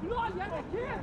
Gloria, ¿qué es?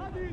Hadi.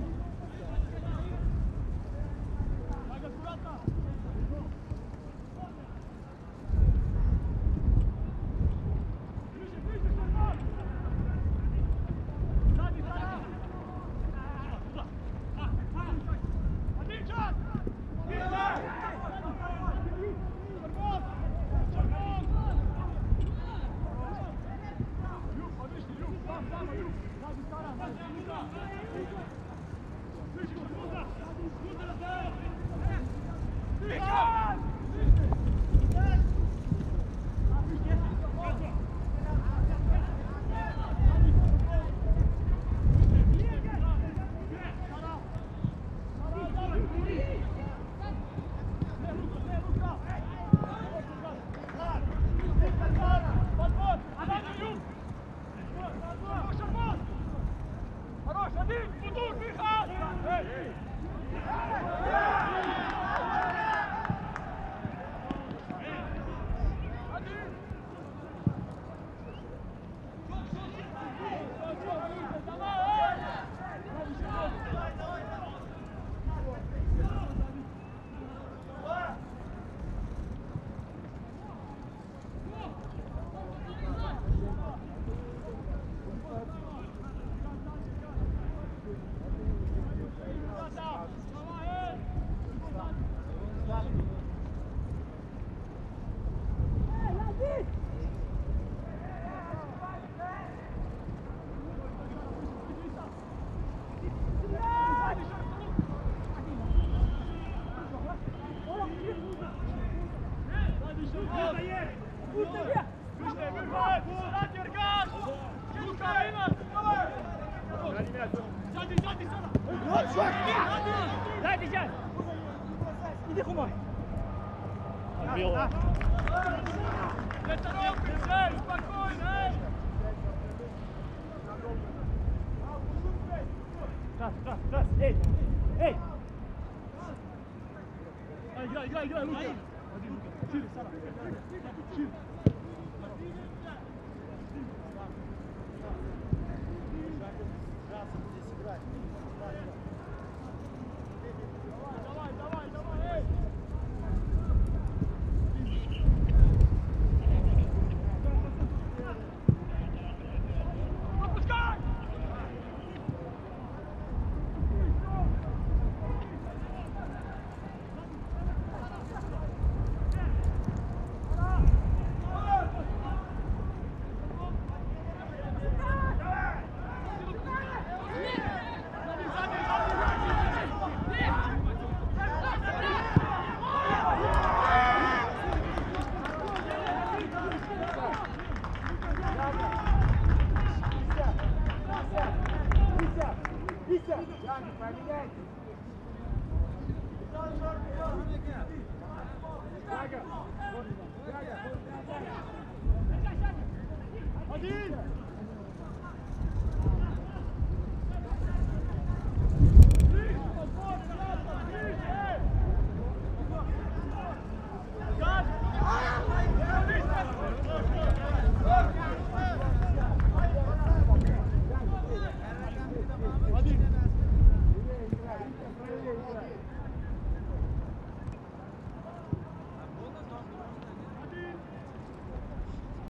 Играй, играй, играй, Лука! Лука, Чили, Сара! Чили! Thank you.